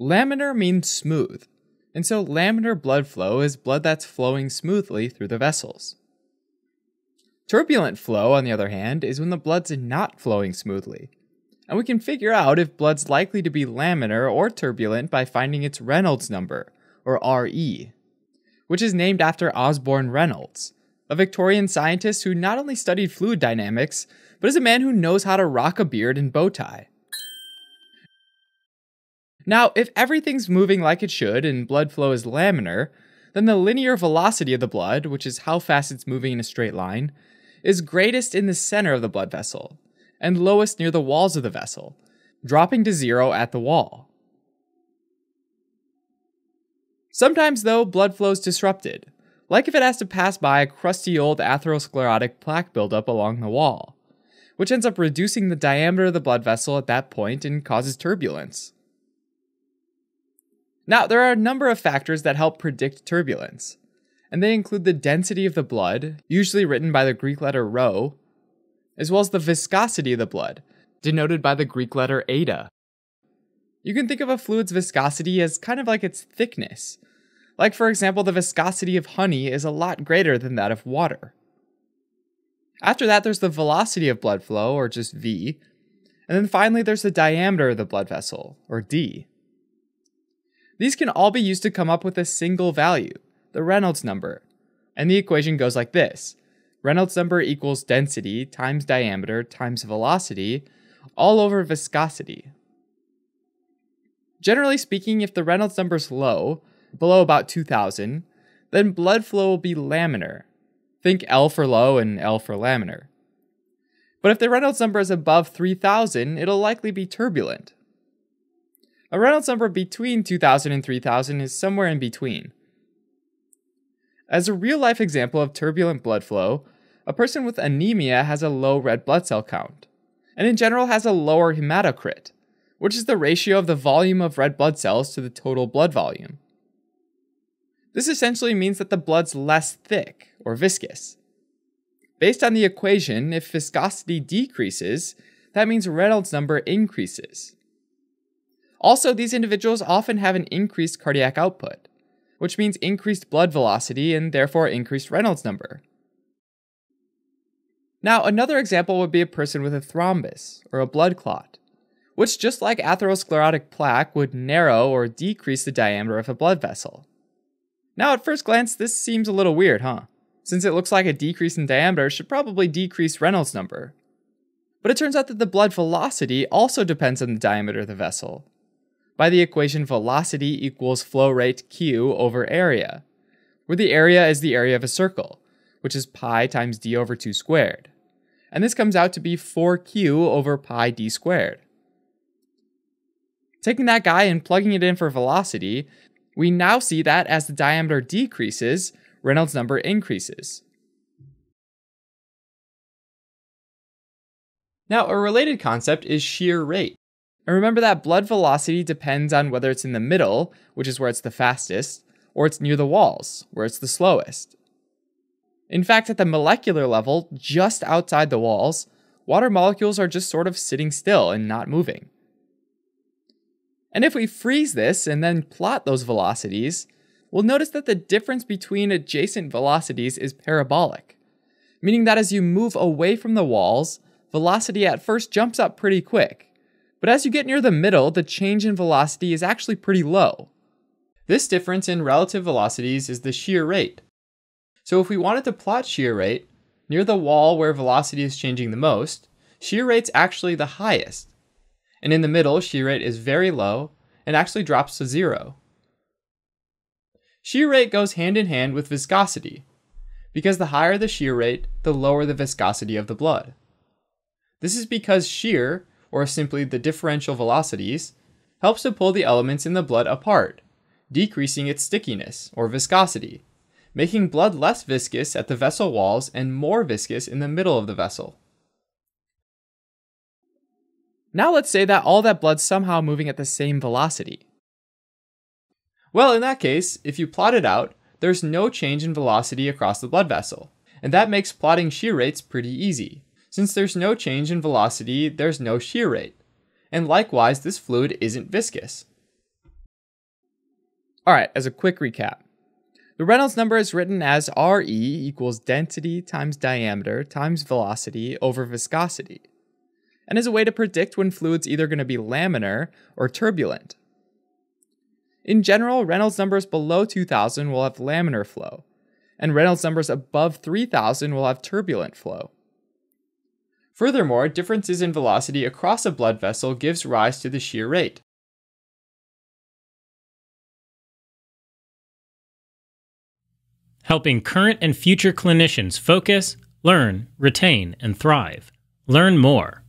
Laminar means smooth, and so laminar blood flow is blood that's flowing smoothly through the vessels. Turbulent flow, on the other hand, is when the blood's not flowing smoothly. And we can figure out if blood's likely to be laminar or turbulent by finding its Reynolds number, or RE, which is named after Osborne Reynolds, a Victorian scientist who not only studied fluid dynamics, but is a man who knows how to rock a beard and bow tie. Now, if everything's moving like it should and blood flow is laminar, then the linear velocity of the blood, which is how fast it's moving in a straight line, is greatest in the center of the blood vessel and lowest near the walls of the vessel, dropping to zero at the wall. Sometimes, though, blood flow is disrupted, like if it has to pass by a crusty old atherosclerotic plaque buildup along the wall, which ends up reducing the diameter of the blood vessel at that point and causes turbulence. Now, there are a number of factors that help predict turbulence and they include the density of the blood, usually written by the Greek letter rho, as well as the viscosity of the blood, denoted by the Greek letter eta. You can think of a fluid's viscosity as kind of like its thickness. Like, for example, the viscosity of honey is a lot greater than that of water. After that, there's the velocity of blood flow, or just v. And then finally, there's the diameter of the blood vessel, or d. These can all be used to come up with a single value, the Reynolds number. And the equation goes like this Reynolds number equals density times diameter times velocity all over viscosity. Generally speaking, if the Reynolds number is low, below about 2000, then blood flow will be laminar. Think L for low and L for laminar. But if the Reynolds number is above 3000, it'll likely be turbulent. A Reynolds number between 2000 and 3000 is somewhere in between. As a real life example of turbulent blood flow, a person with anemia has a low red blood cell count, and in general has a lower hematocrit, which is the ratio of the volume of red blood cells to the total blood volume. This essentially means that the blood's less thick, or viscous. Based on the equation, if viscosity decreases, that means Reynolds number increases. Also, these individuals often have an increased cardiac output which means increased blood velocity and therefore increased Reynolds number. Now, another example would be a person with a thrombus, or a blood clot, which, just like atherosclerotic plaque, would narrow or decrease the diameter of a blood vessel. Now, at first glance, this seems a little weird, huh? Since it looks like a decrease in diameter should probably decrease Reynolds number. But it turns out that the blood velocity also depends on the diameter of the vessel, by the equation velocity equals flow rate q over area, where the area is the area of a circle, which is pi times d over 2 squared. And this comes out to be 4q over pi d squared. Taking that guy and plugging it in for velocity, we now see that as the diameter decreases, Reynolds number increases. Now, a related concept is shear rate. And remember that blood velocity depends on whether it's in the middle, which is where it's the fastest, or it's near the walls, where it's the slowest. In fact, at the molecular level, just outside the walls, water molecules are just sort of sitting still and not moving. And if we freeze this and then plot those velocities, we'll notice that the difference between adjacent velocities is parabolic, meaning that as you move away from the walls, velocity at first jumps up pretty quick, but as you get near the middle, the change in velocity is actually pretty low. This difference in relative velocities is the shear rate. So if we wanted to plot shear rate, near the wall where velocity is changing the most, shear rate's actually the highest. And in the middle, shear rate is very low and actually drops to zero. Shear rate goes hand in hand with viscosity, because the higher the shear rate, the lower the viscosity of the blood. This is because shear or simply the differential velocities, helps to pull the elements in the blood apart, decreasing its stickiness or viscosity, making blood less viscous at the vessel walls and more viscous in the middle of the vessel. Now let's say that all that blood's somehow moving at the same velocity. Well, in that case, if you plot it out, there's no change in velocity across the blood vessel, and that makes plotting shear rates pretty easy. Since there's no change in velocity, there's no shear rate. And likewise, this fluid isn't viscous. All right, as a quick recap. The Reynolds number is written as RE equals density times diameter times velocity over viscosity, and is a way to predict when fluid's either going to be laminar or turbulent. In general, Reynolds numbers below 2000 will have laminar flow, and Reynolds numbers above 3000 will have turbulent flow. Furthermore, differences in velocity across a blood vessel gives rise to the shear rate. helping current and future clinicians focus, learn, retain, and thrive. Learn more